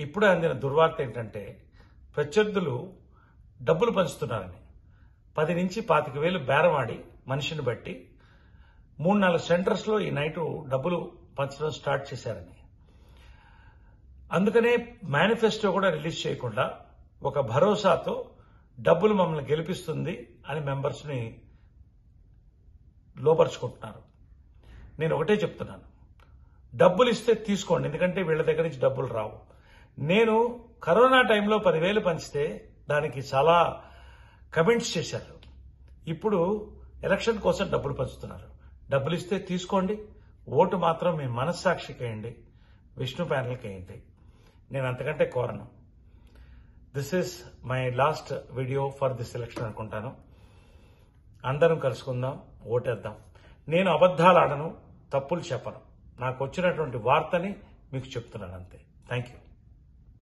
ఇప్పుడే అందిన దుర్వార్త ఏంటంటే ప్రత్యర్థులు డబ్బులు పంచుతున్నారని. పది నుంచి పాతిక వేలు బేరమాడి మనిషిని బట్టి మూడు నాలుగు సెంటర్స్లో ఈ నైటు డబ్బులు పంచడం స్టార్ట్ చేశారని. అందుకనే మేనిఫెస్టో కూడా రిలీజ్ చేయకుండా ఒక భరోసాతో డబ్బులు మమ్మల్ని గెలిపిస్తుంది అని మెంబర్స్ని లోపరుచుకుంటున్నారు. నేను ఒకటే చెప్తున్నాను. డబ్బులు ఇస్తే తీసుకోండి ఎందుకంటే వీళ్ళ దగ్గర నుంచి డబ్బులు రావు. నేను కరోనా టైంలో పదివేలు పంచితే దానికి చాలా కమెంట్స్ చేశారు. ఇప్పుడు ఎలక్షన్ కోసం డబ్బులు పంచుతున్నారు. డబ్బులు ఇస్తే తీసుకోండి. ఓటు మాత్రం మీ మనస్సాక్షికి వేయండి విష్ణు ప్యానల్కి వేయండి నేను అంతకంటే కోరను. This is my last video for this election అనుకుంటాను. అందరం కలుసుకుందాం. ఓటేద్దాం. నేను అబద్ధాలు ఆడను. తప్పులు చెప్పను. నాకు వచ్చినటువంటి వార్తని మీకు చెప్తున్నాను అంతే. Thank you